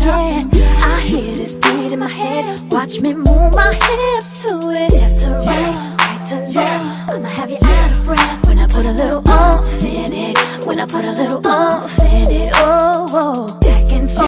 I hear this beat in my head. Watch me move my hips to it. Left to right, right to left. I'ma have you out of breath when I put a little oomph in it. When I put a little oomph in it.